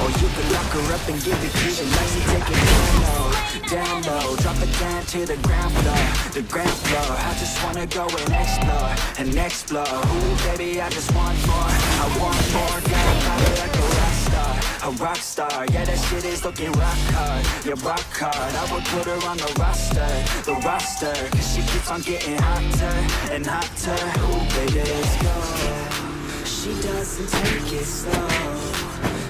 Or you could lock her up and give it key. She likes to take it down low, down low. Drop it down to the ground floor, the ground floor. I just wanna go and explore, and explore. Ooh, baby, I just want more. I want more. Gotta body like a rock star, a rock star. Yeah, that shit is looking rock hard, yeah, rock hard. I would put her on the roster, the roster. Cause she keeps on getting hotter and hotter. Ooh, baby, let's go. She doesn't take it slow.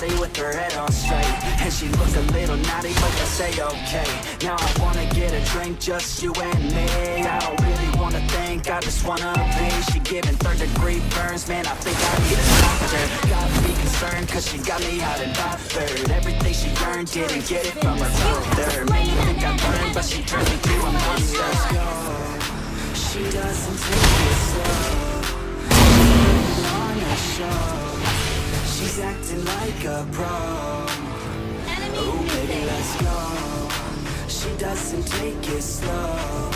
Body with her head on straight. And she look a little naughty, but I say okay. Now I wanna get a drink, just you and me. I don't really wanna think, I just wanna be. She giving third degree burns, man. I think I need a doctor. Gotta be concerned, cause she got me out and bothered. Everything she earned, didn't get it from her mother. Made me think I learned, but she turned me to a monster. She doesn't take it slow. A. Enemy Oh, baby, let's go. She doesn't take it slow.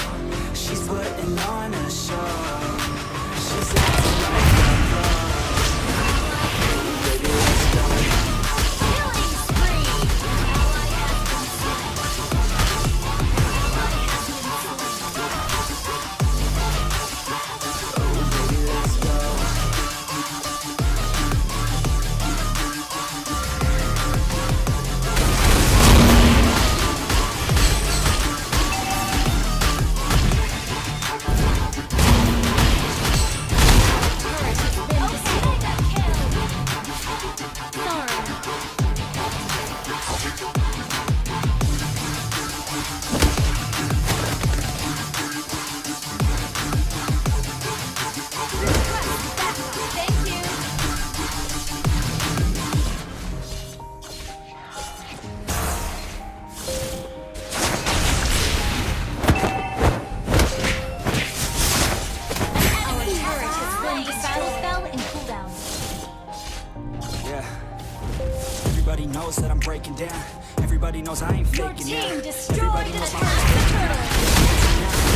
She's putting on a show. Down. Everybody knows I ain't Your team now. destroyed Everybody and knows attacked the turtle.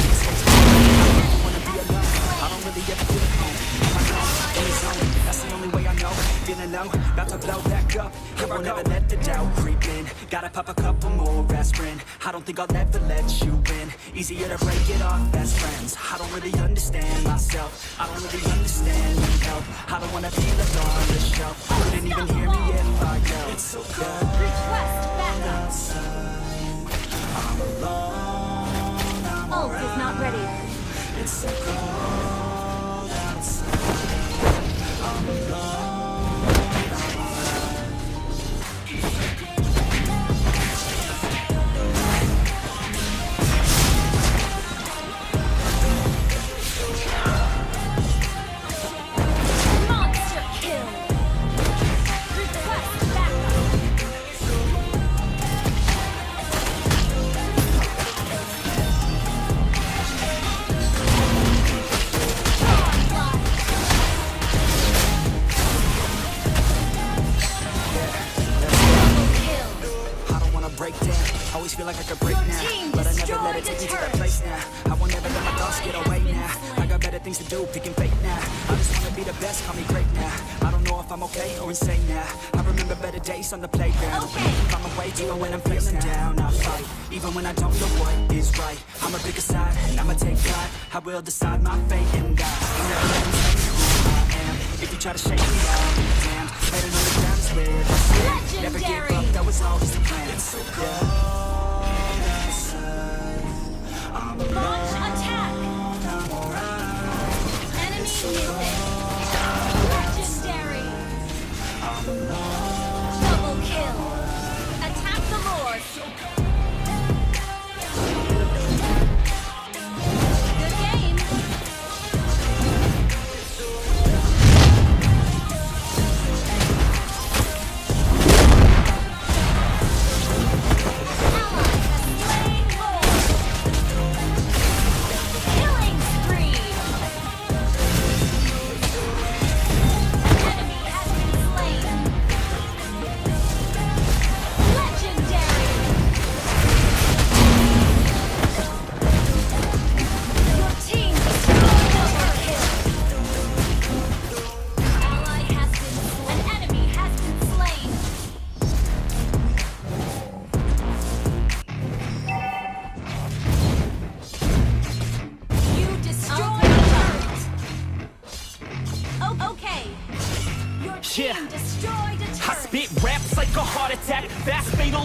wanna be alone. I don't really ever feel at home. I know, in the zone. That's the only way I know. Feeling low, about to blow back up. Here I never let the doubt creep in. Gotta pop a couple more aspirin. I don't think I'll ever let you in. Easier to break it off best friends. I don't really understand myself. I don't really understand help. I don't wanna be left on the shelf. Couldn't even hear me if I yelled. It's so cold Request backup. outside. I'm alone. I'm Ult is not ready. it's so cold outside. I'm alone. Things to do, picking fate now. I just wanna be the best, call me great now. I don't know if I'm okay or insane now. I remember better days on the playground Okay. My way even when I'm feeling down I fight, even when I don't know what is right I'ma pick a side, and I'ma take God I will decide my fate and die. I'll never let them tell who I am. If you try to shake me, I'll be damned. Better know the where I stand Never give up, that was always the plan. Yeah. Launch attack!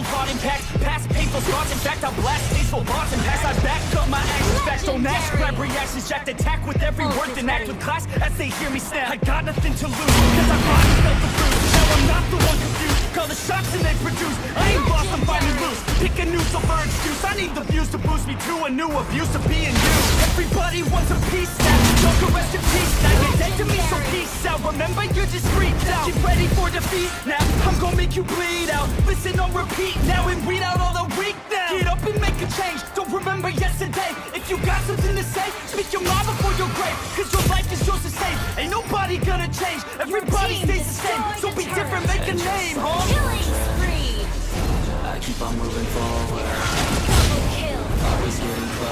Fast fatal heart impact. Past painful scars In fact I blast tasteful bars and packs I back up my actions Facts don't ask Grab reactions Jacked attack with every Ult word Then act with class As they hear me snap. I got nothing to lose Cause I brought felt the bruise Now I'm not the one confused. Call the shots and they produce. I ain't lost I'm finally loose. Pick new silver excuse. I need the views to boost me to a new abuse of being you. Everybody wants a piece now Don't rest in peace. Now You're dead to me so peace out. Remember you're just freaked out. Get ready for defeat now. I'm gonna make you bleed out. Listen on repeat now and weed out all the weak now. Get up and make a change. Don't remember yesterday. If you got something to say Speak your mind before your grave. Cause your life is yours to save. Ain't nobody gonna change. Everybody stays the same. So be different, make a name, huh? Killing spree. I keep on moving forward. Always getting closer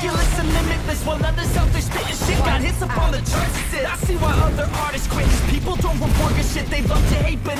this meticulous and limitless While others out there spitting shit got hits up on the charts I see why other artists quit. People don't report good shit, they love to hate but